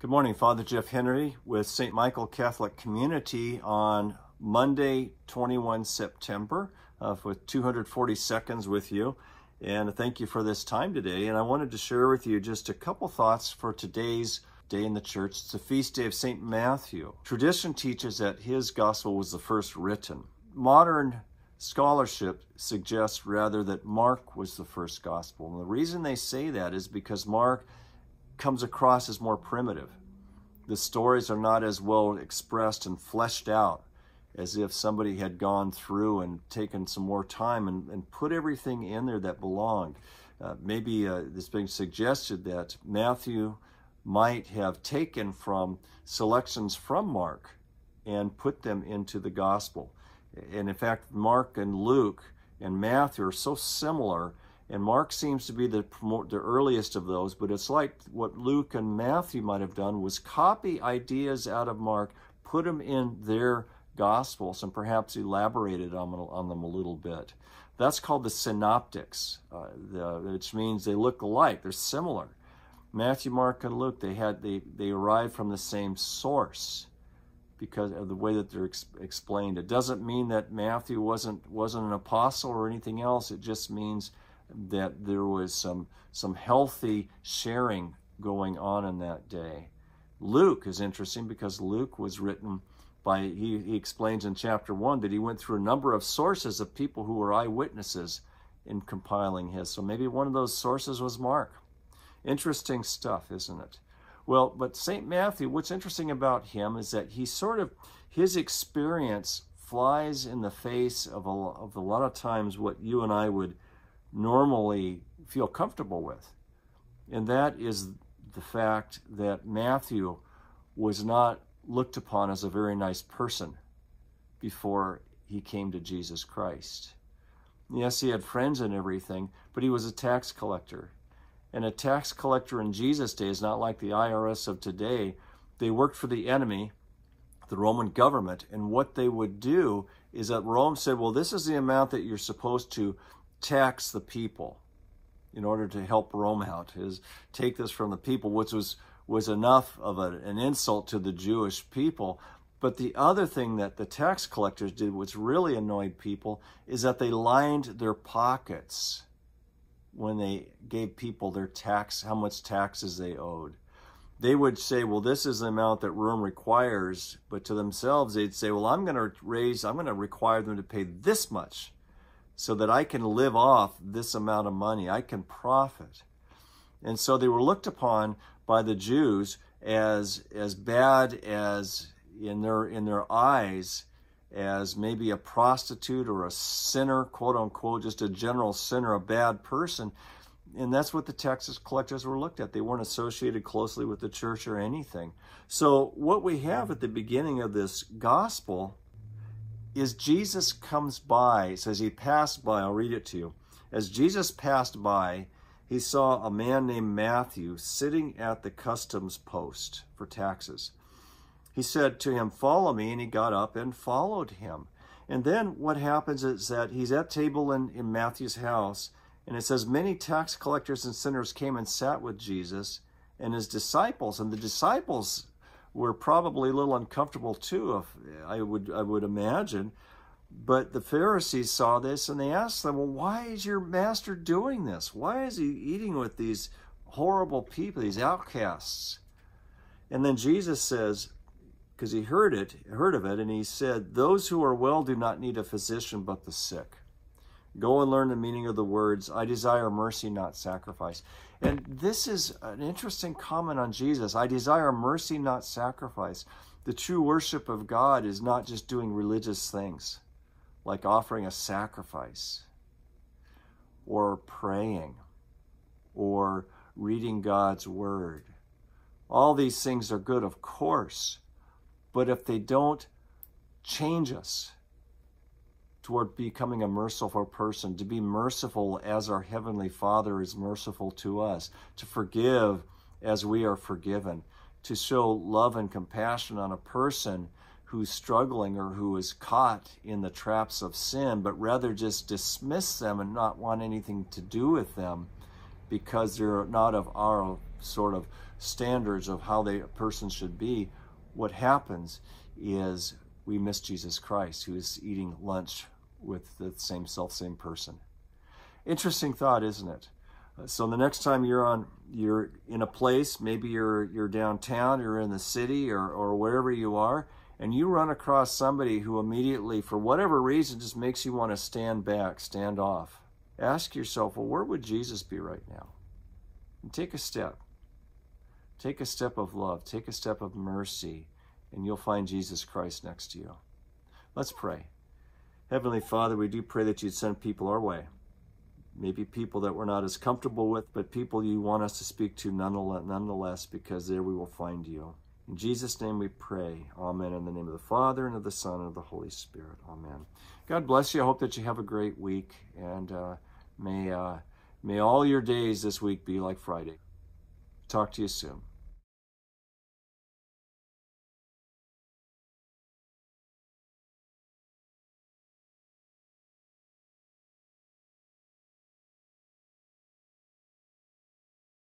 Good morning, Father Jeff Henry with St. Michael Catholic Community on Monday, 21 September, uh, with 240 seconds with you. And thank you for this time today. And I wanted to share with you just a couple thoughts for today's day in the church. It's the feast day of St. Matthew. Tradition teaches that his gospel was the first written. Modern scholarship suggests rather that Mark was the first gospel. And the reason they say that is because Mark comes across as more primitive. The stories are not as well expressed and fleshed out as if somebody had gone through and taken some more time and, and put everything in there that belonged. Uh, maybe uh, it's been suggested that Matthew might have taken from selections from Mark and put them into the gospel. And in fact, Mark and Luke and Matthew are so similar and Mark seems to be the, the earliest of those, but it's like what Luke and Matthew might have done was copy ideas out of Mark, put them in their Gospels, and perhaps elaborated on, on them a little bit. That's called the synoptics, uh, the, which means they look alike, they're similar. Matthew, Mark, and Luke, they had they, they arrived from the same source because of the way that they're ex explained. It doesn't mean that Matthew wasn't wasn't an apostle or anything else. It just means that there was some, some healthy sharing going on in that day. Luke is interesting because Luke was written by, he, he explains in chapter 1 that he went through a number of sources of people who were eyewitnesses in compiling his. So maybe one of those sources was Mark. Interesting stuff, isn't it? Well, but St. Matthew, what's interesting about him is that he sort of, his experience flies in the face of a, of a lot of times what you and I would normally feel comfortable with. And that is the fact that Matthew was not looked upon as a very nice person before he came to Jesus Christ. Yes, he had friends and everything, but he was a tax collector. And a tax collector in Jesus' day is not like the IRS of today. They worked for the enemy, the Roman government, and what they would do is that Rome said, well, this is the amount that you're supposed to tax the people in order to help Rome out, is take this from the people, which was, was enough of a, an insult to the Jewish people. But the other thing that the tax collectors did, which really annoyed people, is that they lined their pockets when they gave people their tax, how much taxes they owed. They would say, well, this is the amount that Rome requires, but to themselves, they'd say, well, I'm going to raise, I'm going to require them to pay this much so that I can live off this amount of money. I can profit. And so they were looked upon by the Jews as as bad as in their in their eyes as maybe a prostitute or a sinner, quote unquote, just a general sinner, a bad person. And that's what the tax collectors were looked at. They weren't associated closely with the church or anything. So what we have at the beginning of this gospel is Jesus comes by, says he passed by, I'll read it to you. As Jesus passed by, he saw a man named Matthew sitting at the customs post for taxes. He said to him, follow me, and he got up and followed him. And then what happens is that he's at table in, in Matthew's house, and it says, many tax collectors and sinners came and sat with Jesus and his disciples. And the disciples were probably a little uncomfortable too, if I would I would imagine. But the Pharisees saw this and they asked them, Well, why is your master doing this? Why is he eating with these horrible people, these outcasts? And then Jesus says, because he heard it, heard of it, and he said, Those who are well do not need a physician but the sick. Go and learn the meaning of the words, I desire mercy, not sacrifice. And this is an interesting comment on Jesus. I desire mercy, not sacrifice. The true worship of God is not just doing religious things, like offering a sacrifice, or praying, or reading God's word. All these things are good, of course, but if they don't change us, toward becoming a merciful person, to be merciful as our Heavenly Father is merciful to us, to forgive as we are forgiven, to show love and compassion on a person who's struggling or who is caught in the traps of sin, but rather just dismiss them and not want anything to do with them. because they're not of our sort of standards of how they, a person should be, what happens is we miss Jesus Christ, who is eating lunch with the same self same person. Interesting thought, isn't it? Uh, so the next time you're on, you're in a place, maybe you're you're downtown, you're in the city, or or wherever you are, and you run across somebody who immediately, for whatever reason, just makes you want to stand back, stand off. Ask yourself, well, where would Jesus be right now? And take a step. Take a step of love. Take a step of mercy, and you'll find Jesus Christ next to you. Let's pray. Heavenly Father, we do pray that you'd send people our way. Maybe people that we're not as comfortable with, but people you want us to speak to nonetheless, because there we will find you. In Jesus' name we pray. Amen. In the name of the Father, and of the Son, and of the Holy Spirit. Amen. God bless you. I hope that you have a great week, and uh, may, uh, may all your days this week be like Friday. Talk to you soon.